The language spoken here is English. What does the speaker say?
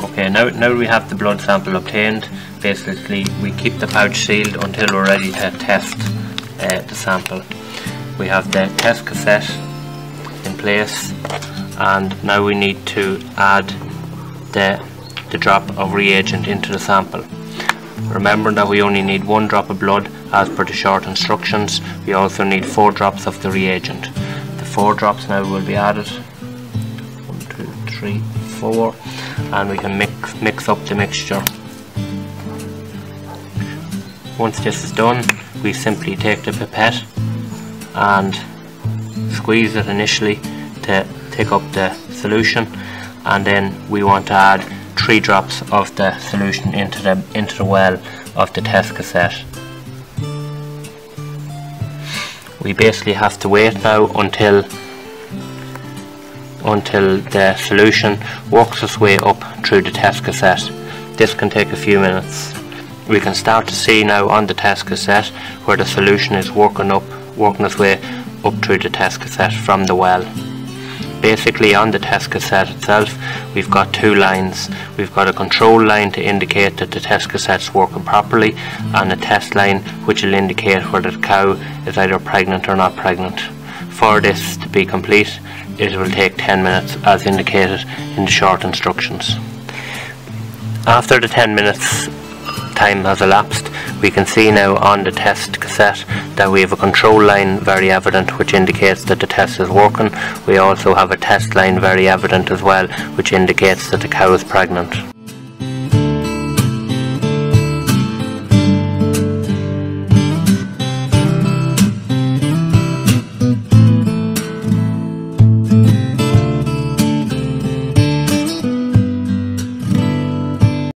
Okay, now, now we have the blood sample obtained, basically we keep the pouch sealed until we're ready to test uh, the sample. We have the test cassette in place and now we need to add the, the drop of reagent into the sample. Remember that we only need one drop of blood as per the short instructions. We also need four drops of the reagent. The four drops now will be added. One, two, three, four. And we can mix, mix up the mixture. Once this is done, we simply take the pipette and squeeze it initially to take up the solution and then we want to add three drops of the solution into the into the well of the test cassette. We basically have to wait now until until the solution works its way up through the test cassette. This can take a few minutes. We can start to see now on the test cassette where the solution is working up working its way up through the test cassette from the well basically on the test cassette itself we've got two lines we've got a control line to indicate that the test cassette's working properly and a test line which will indicate whether the cow is either pregnant or not pregnant for this to be complete it will take 10 minutes as indicated in the short instructions after the 10 minutes time has elapsed, we can see now on the test cassette that we have a control line very evident which indicates that the test is working. We also have a test line very evident as well which indicates that the cow is pregnant.